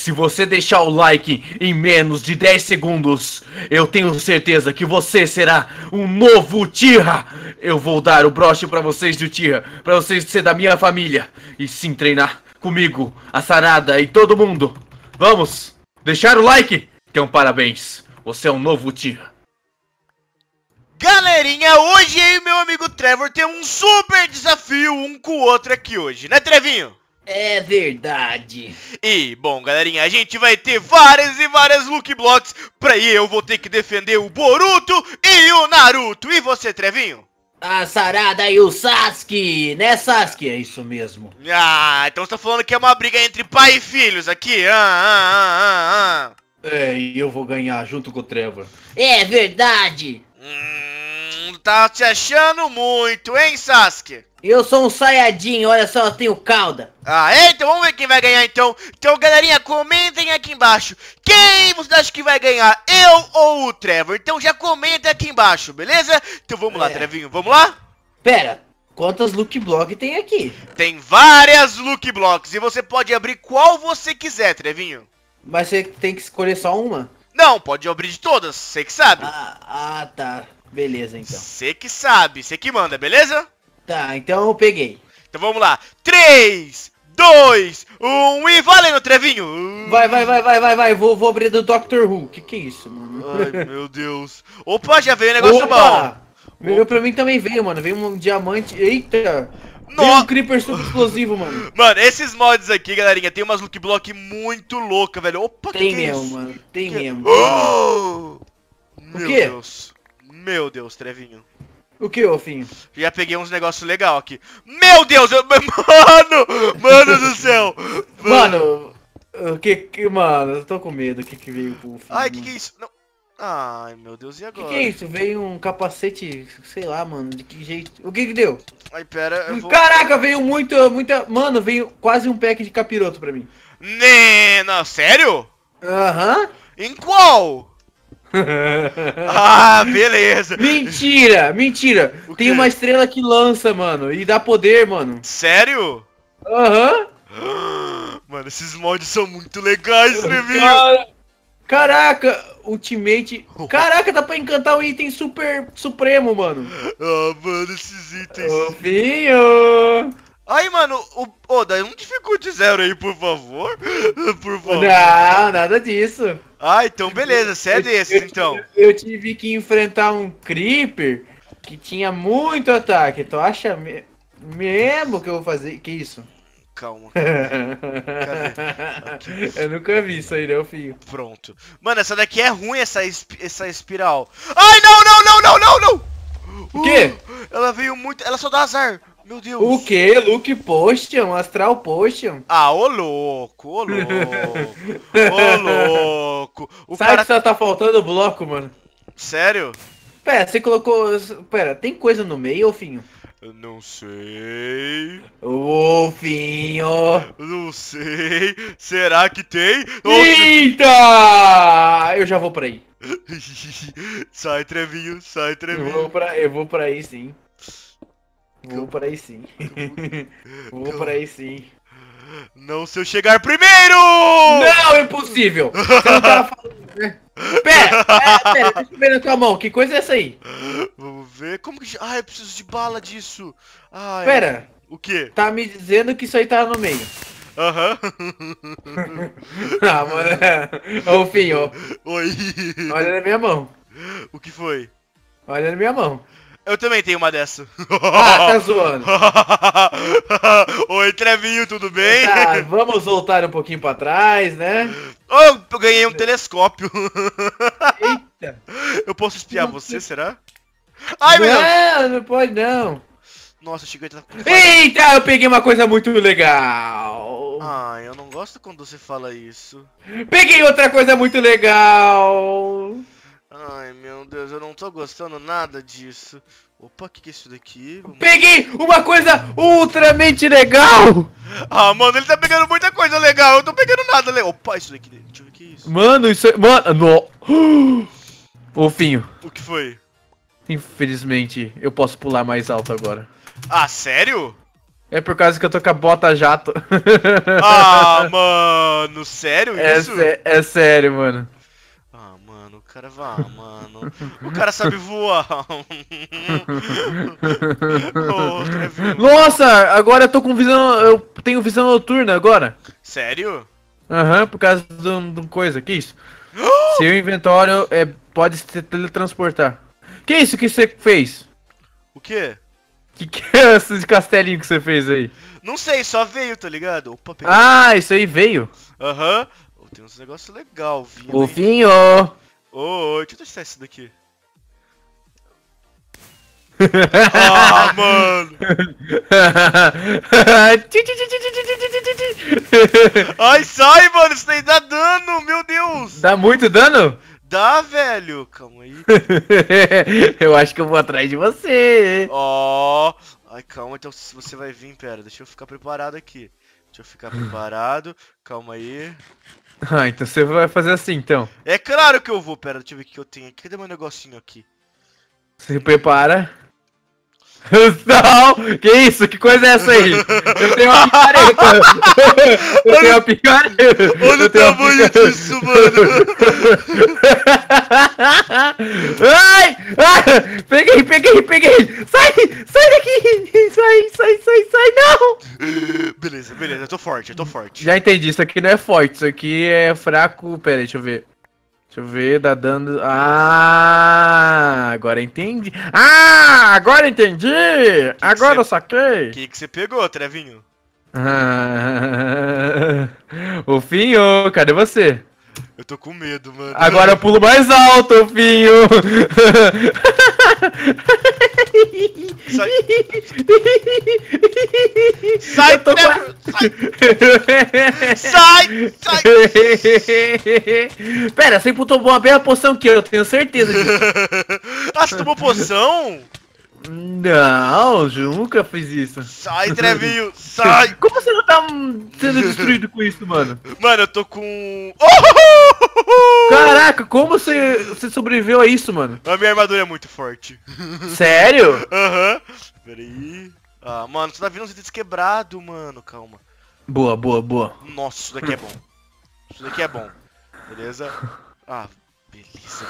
Se você deixar o like em menos de 10 segundos, eu tenho certeza que você será um novo Tira. Eu vou dar o broche pra vocês do Tira, pra vocês ser da minha família e sim treinar comigo, a Sarada e todo mundo. Vamos! Deixar o like? Então parabéns, você é um novo Tira. Galerinha, hoje e meu amigo Trevor tem um super desafio um com o outro aqui hoje, né Trevinho? É verdade. E, bom, galerinha, a gente vai ter várias e várias look blocks. Pra ir, eu vou ter que defender o Boruto e o Naruto. E você, Trevinho? A Sarada e o Sasuke, né Sasuke? É isso mesmo. Ah, então você tá falando que é uma briga entre pai e filhos aqui? Ah, ah, ah, ah, ah. É, e eu vou ganhar junto com o Trevor. É verdade. Hum, tá te achando muito, hein, Sasuke? Eu sou um Sayajin, olha só, eu tenho cauda. Ah, é? Então vamos ver quem vai ganhar então. Então, galerinha, comentem aqui embaixo. Quem você acha que vai ganhar? Eu ou o Trevor? Então já comenta aqui embaixo, beleza? Então vamos lá, É. Trevinho, vamos lá? Pera, quantas look block tem aqui? Tem várias look blocks e você pode abrir qual você quiser, Trevinho. Mas você tem que escolher só uma? Não, pode abrir de todas, você que sabe. Ah, ah, tá. Beleza, então. Você que sabe, você que manda, beleza? Tá, então eu peguei. Então vamos lá. 3, 2, 1 e valendo, Trevinho! Vai, vai, vai, vai, vai, vai. Vou, vou abrir do Doctor Who. Que que é isso, mano? Ai, meu Deus. Opa, já veio um negócio bom. Opa! Veio pra mim também veio, mano. Veio um diamante. Eita! Veio No- um creeper super explosivo, mano. Mano, esses mods aqui, galerinha, tem umas look block muito louca, velho. Opa, Tem que que é mesmo, mano. Tem Que- mesmo. Oh! Meu? Deus. Meu Deus, Trevinho. O que, Ofinho? Já peguei uns negócios legal aqui. Meu Deus, eu... mano, mano do céu. Mano, o que que. Mano, eu tô com medo. O que que veio pro? Ai, que que é isso? Não. Ai, meu Deus, e O que, agora? que é isso? Veio um capacete, sei lá, mano. De que jeito? O que que deu? Ai, pera, vou... Caraca, veio muito, muita. Mano, veio quase um pack de capiroto pra mim. Né, não, sério? Aham. Em qual? Ah, beleza. mentira, mentira. Tem uma estrela que lança, mano. E dá poder, mano. Sério? Aham. Mano, esses mods são muito legais, Trevinho. Cara- Caraca, Ultimate. Caraca, dá pra encantar o item super supremo, mano. Ah, mano, esses itens. Ofinho. Aí, mano, o... Ô, dá um dificulte zero aí, por favor. Por favor. Não, nada disso. Ah, então beleza, você é Eu- desses, eu- então. Eu tive que enfrentar um Creeper que tinha muito ataque. Tu acha me- mesmo que eu vou fazer? Que isso? Calma, eu nunca vi isso aí, não, filho. pronto. Mano, essa daqui é ruim, essa, esp- essa espiral. Ai, não, não, não, não, não, não! O quê? Uh, ela veio muito... Ela só dá azar. Meu Deus. O que? Luke Potion? Astral Potion? Ah, ô louco, ô louco. ô louco. O Sabe cara... que só tá faltando bloco, mano? Sério? Pera, você colocou. Pera, tem coisa no meio, Ofinho? Eu não sei. Ofinho! Eu não sei. Será que tem? Eita! Eu já vou pra aí. sai, Trevinho, sai, Eu Trevinho. vou pra, eu vou pra aí sim. Vou pra aí sim. vou pra aí sim. Não se eu chegar primeiro! Não, é impossível! Você não tava falando, né? Pera, é, pera, deixa eu ver na tua mão. Que coisa é essa aí? Vamos ver. Como que. Ah, eu preciso de bala disso. Ai, Pera, O quê? tá me dizendo que isso aí tá no meio. Aham. Ah, mano. Ô, Finho, Oi. olha na minha mão. O que foi? Olha na minha mão. Eu também tenho uma dessa. Ah, tá zoando. Oi, Trevinho, tudo bem? Tá, vamos voltar um pouquinho pra trás, né? Oh, eu ganhei um telescópio. Eita. Eu posso espiar você, será? Ai, meu Deus. Não, não pode não. Nossa, chegou e tá... Eita, eu peguei uma coisa muito legal. Ai, eu não gosto quando você fala isso. Peguei outra coisa muito legal. Ai, meu Deus, eu não tô gostando nada disso. Opa, o que, que é isso daqui? Vamos- Peguei uma coisa ultramente legal. Ah, mano, ele tá pegando muita coisa legal. Eu tô pegando nada legal. Opa, isso daqui. Deixa eu ver o que é isso. Mano, isso é... Mano, no... Fofinho, O que foi? infelizmente eu posso pular mais alto agora. Ah, sério? É por causa que eu tô com a bota jato. Ah, mano, sério é, isso? sé- é sério, mano. Cara vai, ah, mano. O cara sabe voar. Trevinho. Nossa, agora eu tô com visão. Eu tenho visão noturna agora. Sério? Aham, por causa do, do coisa. Que isso? Seu inventório é, pode se teletransportar. Que isso que você fez? O quê? Que que é esse castelinho que você fez aí? Não sei, só veio, tá ligado? Opa. Ah, isso aí veio. Aham. Ô, Tem uns negócios legais vindo. O hein? Ô, deixa eu testar esse daqui. Ah, mano! Ai, sai, mano! Isso daí dá dano, meu Deus! Dá muito dano? Dá, velho! Calma aí. eu acho que eu vou atrás de você. Ó. Ai, calma, então você vai vir, pera, deixa eu ficar preparado aqui. Deixa eu ficar preparado. Calma aí. Ah, então você vai fazer assim, então. É claro que eu vou, pera, deixa eu ver o que eu tenho aqui. Cadê meu negocinho aqui? Você se prepara. Não! Que isso? Que coisa é essa aí? Eu tenho uma picareta! Eu tenho uma picareta! Olha o tamanho picareta. disso, mano! Ai! Ai! Peguei, peguei, peguei! Sai! Sai daqui! Sai, sai, sai, sai! Não! Beleza, beleza, eu tô forte, eu tô forte. Já entendi, isso aqui não é forte, isso aqui é fraco. Pera aí, deixa eu ver. Deixa eu ver, dá dando. Ah! Agora entendi. Ah! Agora entendi! Agora você- eu saquei! O que, que você pegou, Trevinho? Ah, o Finho, cadê você? Eu tô com medo, mano. Agora eu pulo mais alto, Finho! Sai. Sai, Eu tô a- Trevor! Sai! Sai! Pera, você tomou uma bela poção que eu tenho certeza disso. Ah, você tomou poção? Não, eu nunca fiz isso. Sai, Trevinho! Sai! Como você não tá sendo destruído com isso, mano? Mano, eu tô com. Oh! Caraca, como você, você sobreviveu a isso, mano? A minha armadura é muito forte. Sério? Aham. Peraí. Ah, mano, você tá vendo os itens quebrados, mano. Calma. Boa, boa, boa. Nossa, isso daqui é bom. Isso daqui é bom. Beleza? Ah, beleza.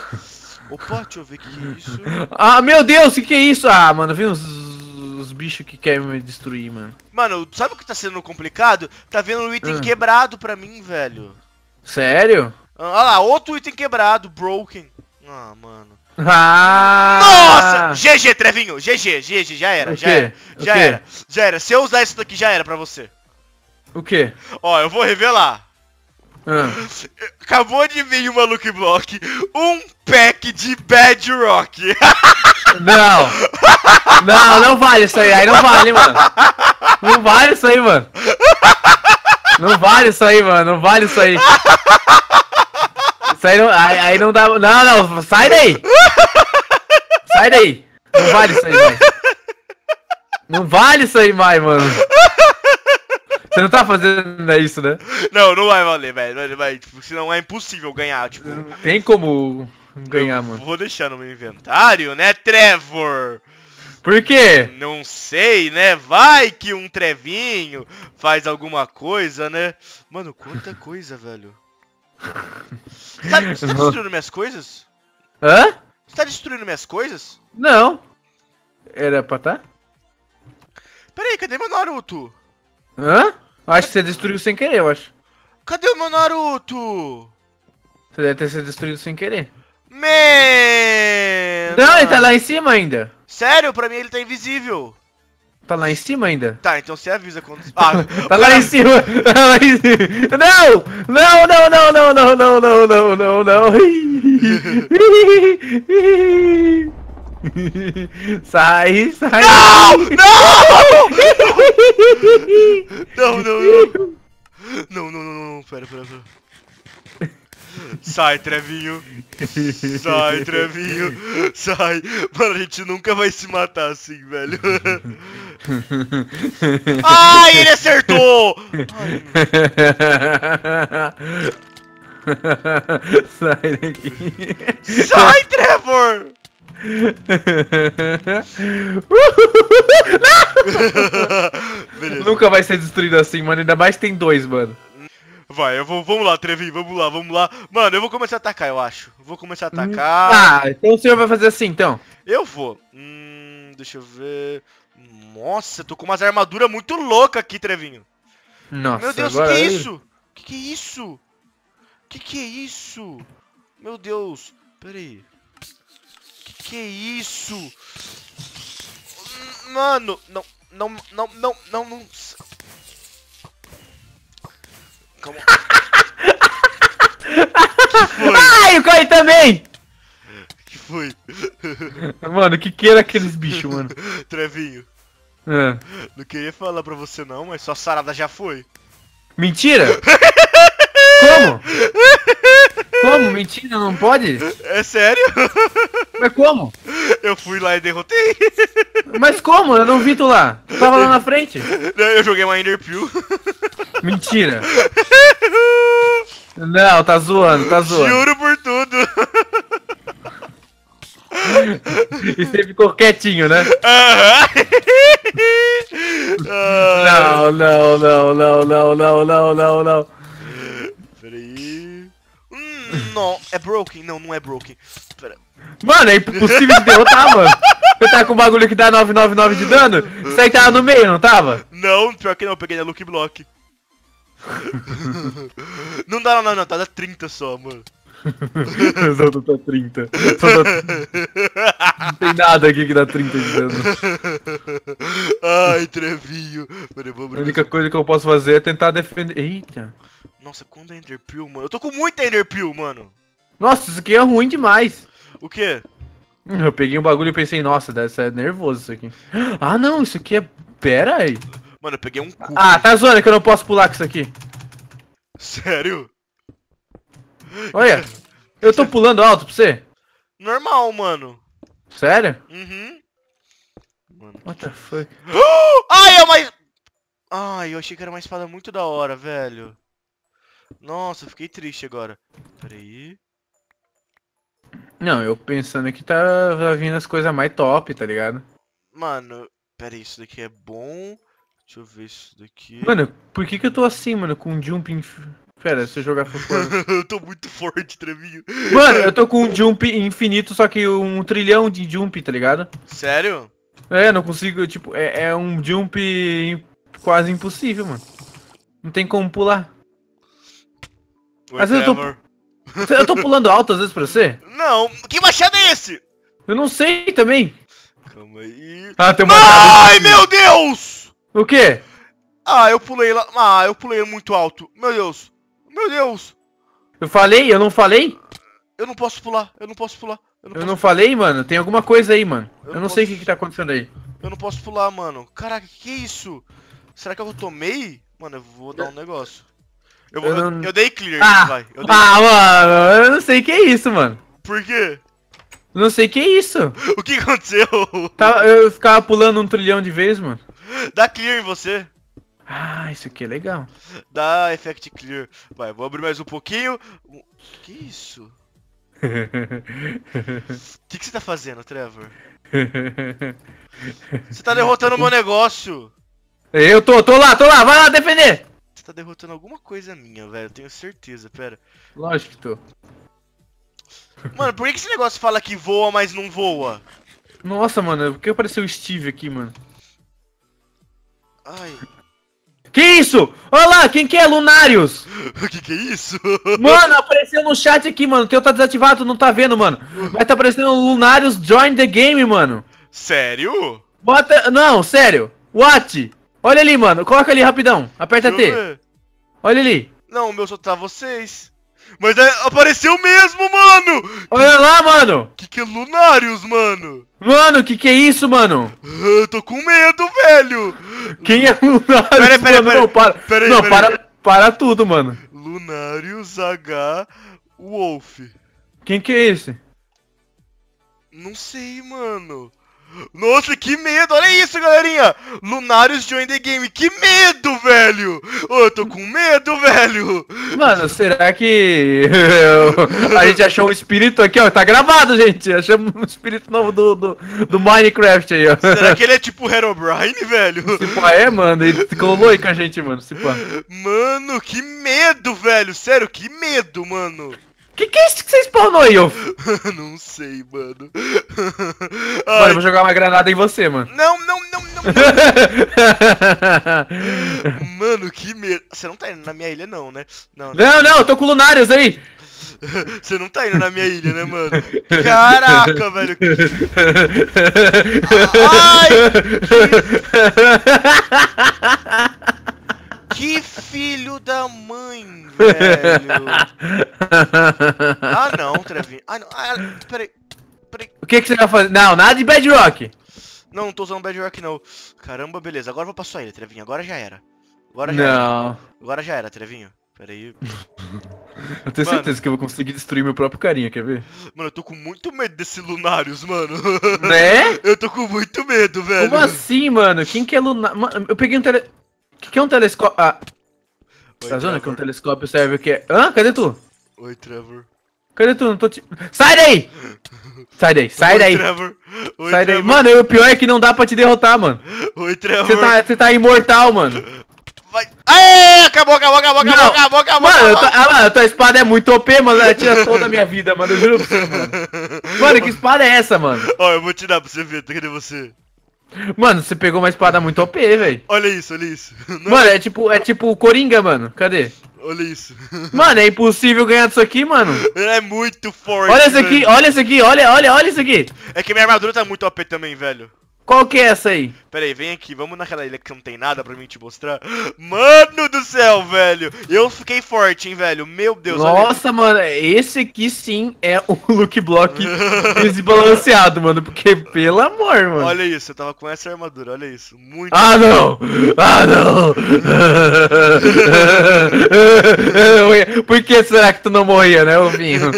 Opa, deixa eu ver o que é isso. Ah, meu Deus, o que, que é isso? Ah, mano, vi uns, uns bichos que querem me destruir, mano. Mano, sabe o que tá sendo complicado? Tá vendo um item Ah. quebrado pra mim, velho. Sério? Ah, Olha lá, outro item quebrado, broken. Ah, mano. Ah! Nossa! GG, Trevinho! GG, GG, já era, já era. Já era, já era. Se eu usar isso daqui, já era pra você. O quê? Ó, eu vou revelar. Ah. Acabou de vir uma Lucky Block, um pack de Bedrock. Não! Não, não vale isso aí, aí não vale, mano. Não vale isso aí, mano. Não vale isso aí, mano. Não vale isso aí. Aí não, aí, aí não dá. Não, não, sai daí! Sai daí! Não vale isso aí mais. Não vale isso aí mais, mano. Você não tá fazendo isso, né? Não, não vai valer, velho. Vai, tipo, senão é impossível ganhar, tipo. Não tem como ganhar, eu mano. Vou deixar no meu inventário, né, Trevor? Por quê? Não sei, né? Vai que um trevinho faz alguma coisa, né? Mano, quanta coisa, velho. Sabe, você tá destruindo minhas coisas? Hã? Você tá destruindo minhas coisas? Não. Era pra tá? Pera aí, cadê meu Naruto? Hã? Acho que você destruiu sem querer, eu acho. Cadê o meu Naruto? Você deve ter sido destruído sem querer. Man! Não, ele tá lá em cima ainda. Sério? Pra mim ele tá invisível. Tá lá em cima ainda. Tá, então você avisa quando... Ah, Tá lá em cima. Tá. Não! Não, não, não, não, não, não, não, não, não, não. Sai, sai. Não! Não, não, não. Não, não, não, não, não, pera, pera, pera. Sai, Trevinho. Sai, Trevinho. Sai. Mano, a gente nunca vai se matar assim, velho. Ai, ele acertou! Ai, Sai daqui. sai, Trevor! Nunca vai ser destruído assim, mano. Ainda mais tem dois, mano. Vai, eu vou. Vamos lá, Trevinho, vamos lá, vamos lá. Mano, eu vou começar a atacar, eu acho. Vou começar a atacar. Ah, então o senhor vai fazer assim, então. Eu vou. Hum, deixa eu ver. Nossa, tô com umas armaduras muito loucas aqui, Trevinho. Nossa, Meu Deus, o agora... que é isso? Que que é isso? Que que é isso? Meu Deus, pera aí. Que que é isso? Hum, Mano, não, não, não, não, não, não. Foi? Ai, eu caí também! Que foi? Mano, que que era aqueles bichos, mano? Trevinho, Ah. não queria falar pra você não, mas sua sarada já foi. Mentira? Como? Como? Mentira, não pode? É sério? Mas como? Eu fui lá e derrotei. Mas como? Eu não vi tu lá. Tu tava lá na frente. Eu joguei uma Enderpearl. Mentira. Não, tá zoando, tá zoando. Juro por tudo. E você ficou quietinho, né? Não, não, não, não, não, não, não, não, não. Peraí. Hum, não, é broken. Não, não é broken. Pera. Mano, é impossível de derrotar, mano. Você tá com o bagulho que dá 999 de dano? Isso aí tava no meio, não tava? Não, pior que não, eu peguei na Lucky Block. Não dá, não, não, não, tá da 30 só, mano. Só tá 30. Só dá... Não tem nada aqui que dá 30 de dano. Ai, Trevinho. Peraí, vou A única coisa que eu posso fazer é tentar defender. Eita. Nossa, quando é Enderpearl, mano? Eu tô com muita Enderpearl, mano. Nossa, isso aqui é ruim demais. O quê? Eu peguei um bagulho e pensei, nossa, deve ser nervoso isso aqui. Ah, não, isso aqui é. Pera aí. Mano, eu peguei um cu. Ah, tá zoando que eu não posso pular com isso aqui. Sério? Olha, eu tô pulando alto pra você? Normal, mano. Sério? Uhum. Mano. What the fuck? Ai, é uma... Ai, eu achei que era uma espada muito da hora, velho. Nossa, fiquei triste agora. Peraí. Não, eu pensando que tá, tá vindo as coisas mais top, tá ligado? Mano, peraí, isso daqui é bom. Deixa eu ver isso daqui. Mano, por que que eu tô assim, mano, com um jump inf... Pera, se eu jogar for eu tô muito forte, Trevinho. Mano, eu tô com um jump infinito, só que um trilhão de jump, tá ligado? Sério? É, não consigo, tipo, é, é um jump quase impossível, mano. Não tem como pular. Às vezes eu tô-. Eu tô pulando alto às vezes pra você? Não, que machado é esse? Eu não sei também. Calma aí. Ah, tem uma. Ai, meu Deus! O quê? Ah, eu pulei lá. Ah, eu pulei muito alto. Meu Deus. Meu Deus. Eu falei? Eu não falei? Eu não posso pular. Eu não posso pular. Eu não, Eu não falei, mano. Tem alguma coisa aí, mano. Eu Eu não sei o que, que tá acontecendo aí. eu não posso pular, mano. Caraca, que que é isso? Será que eu tomei? Mano, eu vou dar um negócio. Eu, vou, Eu não- eu dei clear, Ah! vai. Dei... Ah, mano, eu não sei o que é isso, mano. Por quê? Eu não sei o que é isso. O que aconteceu? Tá, eu ficava pulando um trilhão de vezes, mano. Dá clear em você. Ah, isso aqui é legal. Dá effect clear. Vai, vou abrir mais um pouquinho. Que isso? O que, que você tá fazendo, Trevor? Você tá derrotando o meu negócio. eu tô, tô lá, tô lá, vai lá defender! Você tá derrotando alguma coisa minha, velho. Eu tenho certeza, pera. Lógico que tô. Mano, por que esse negócio fala que voa, mas não voa? Nossa, mano, por que apareceu o Steve aqui, mano? Ai, Que isso? Olha lá, quem que é? Lunarius! o que que é isso? Mano, apareceu no chat aqui, mano. O teu tá desativado, tu não tá vendo, mano. Mas tá aparecendo Lunarius Join the Game, mano. Sério? Bota. Não, sério. What? Olha ali, mano. Coloca ali rapidão. Aperta T. Olha ali. Não, o meu só tá vocês. Mas é, apareceu mesmo, mano! Olha lá, mano. Que que é Lunarius, mano? Mano, que que é isso, mano? Eu tô com medo, velho! Quem é Lunarius? Pera pera mano? pera. Não, para. Pera aí, não, pera para, para tudo, mano. Lunarius H Wolf. Quem que é esse? Não sei, mano. Nossa, que medo! Olha isso, galerinha! Lunários join the game. Que medo, velho! Ô, eu tô com medo, velho! Mano, será que a gente achou um espírito aqui, ó? Tá gravado, gente. Achamos um espírito novo do, do, do Minecraft aí, ó. Será que ele é tipo o Herobrine, velho? Se pá é, mano, ele colou aí com a gente, mano. Se pá. Mano, que medo, velho! Sério, que medo, mano! Que que é isso que você spawnou aí, ô? não sei, mano. Mano, Ai, eu vou jogar uma granada em você, mano. não, não, não, não, não. Mano, que medo. Você não tá indo na minha ilha, não, né? Não, né? não, não, eu tô com lunários aí. Você não tá indo na minha ilha, né, mano? Caraca, velho. Ai! Que filho da mãe, velho. Ah, não, Trevinho. Ah, não. Ah, peraí. Peraí. O que que você vai fazer? Não, nada de Bedrock. Não, não tô usando Bedrock, não. Caramba, beleza. Agora eu vou pra sua ilha, Trevinho. Agora já era. Agora já era. Não. Agora já era, Trevinho. Peraí. Eu tenho Mano. certeza que eu vou conseguir destruir meu próprio carinha, quer ver? Mano, eu tô com muito medo desses lunários, mano. Né? Eu tô com muito medo, velho. Como assim, mano? Quem que é? Mano, eu peguei um tele... O que, que é um telescópio? Ah, Oi, tá vendo que um telescópio serve o quê? Hã? Cadê tu? Oi, Trevor. Cadê tu? Não tô te... Sai daí! Sai daí, sai Oi, daí! Trevor. Oi, Sai daí. Trevor. Mano, e o pior é que não dá pra te derrotar, mano. Oi, Trevor. Você tá, tá imortal, mano. Vai. Aê! Acabou, acabou, acabou, acabou, Não. acabou, acabou, Mano, eu tô- acabou. ah, mano, a tua espada é muito OP, mano. Ela tira toda a minha vida, mano. Eu juro pra você, mano. Mano, que espada é essa, mano? Ó, eu vou te dar pra você ver. Cadê você? Mano, você pegou uma espada muito OP, velho. Olha isso, olha isso. Não, Mano, é tipo, é tipo o Coringa, mano. Cadê? Olha isso. Mano, é impossível ganhar disso aqui, mano. É muito forte. Olha isso aqui, olha isso aqui, olha, olha, olha isso aqui. É que minha armadura tá muito OP também, velho. Qual que é essa aí? Pera aí, vem aqui, vamos naquela ilha que não tem nada pra mim te mostrar. Mano do céu, velho! Eu fiquei forte, hein, velho? Meu Deus, olha. Nossa, mano, esse aqui sim é um look block desbalanceado, mano. Porque, pelo amor, mano. Olha isso, eu tava com essa armadura, olha isso. Muito. Ah, não! Ah, não! Por que será que tu não morria, né, Ovinho?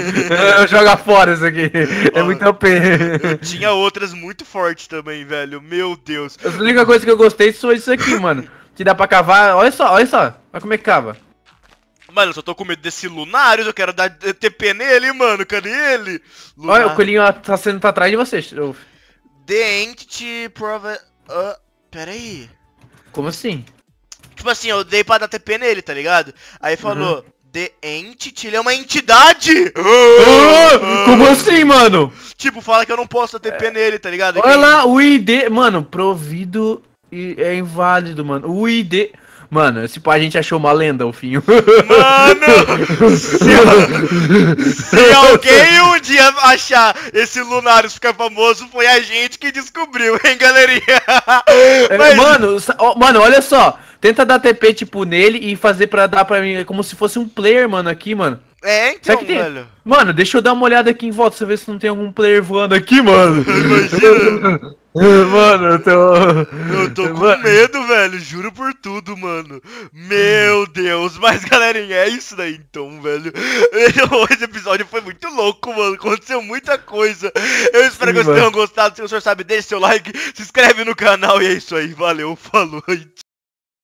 Joga fora isso aqui. É muito OP. Tinha outras muito fortes também, velho. Meu Deus. A única coisa que eu gostei foi isso aqui, mano. Que dá pra cavar. Olha só, olha só. Olha como é que cava. Mano, eu só tô com medo desse Lunários, eu quero dar TP nele, mano. Cadê ele? Olha, Lunar- o coelhinho tá sendo tá atrás de você. ô. The Entity Prova... Ah, pera aí. Como assim? Tipo assim, eu dei pra dar TP nele, tá ligado? Aí falou... Uhum. The Entity, ele é uma entidade! Ah, como assim, mano? Tipo, fala que eu não posso dar TP nele, tá ligado? Olha Quem- lá, o ID. Mano, provido e é inválido, mano. O ID. Mano, esse pá a gente achou uma lenda, o fim. Mano! se, se alguém um dia achar esse Lunários ficar famoso, foi a gente que descobriu, hein, galerinha? É, Mas- Mano, mano, olha só. Tenta dar TP, tipo, nele e fazer pra dar pra mim. Como se fosse um player, mano, aqui, mano. É, então, tem- velho. Mano, deixa eu dar uma olhada aqui em volta, pra ver se não tem algum player voando aqui, mano. Imagina. Mano, eu tô. Eu tô com Mano, medo, velho. Juro por tudo, mano. Meu Deus. Mas, galerinha, é isso daí então, velho. Esse episódio foi muito louco, mano. Aconteceu muita coisa. Eu espero Sim, que vocês mano. tenham gostado. Se o senhor sabe, deixe seu like, se inscreve no canal e é isso aí. Valeu, falou.